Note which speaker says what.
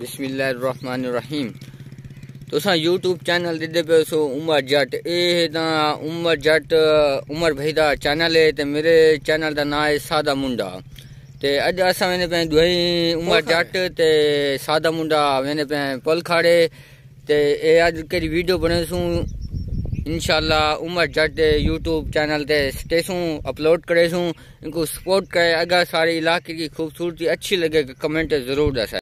Speaker 1: बिस्मिल्लाहिर्रहमानिर्रहीम तुसा YouTube channel दिदे पे सो उमर जट ए दा उमर जट उमर भाई दा चैनल है ते मेरे चैनल दा नाम है सादा मुंडा। ते अज असा मैंने पे दुई उमर जट ते सादा मुंडा मैंने पे पल खाड़े ते ए अज केरी वीडियो बने सू इंशाल्लाह उमर जट यूट्यूब चैनल ते स्टेसू अपलोड करे सू। इनको सपोर्ट करे अगर सारे इलाके की खूबसूरती अच्छी लगे कमेंट ज़रूर दसा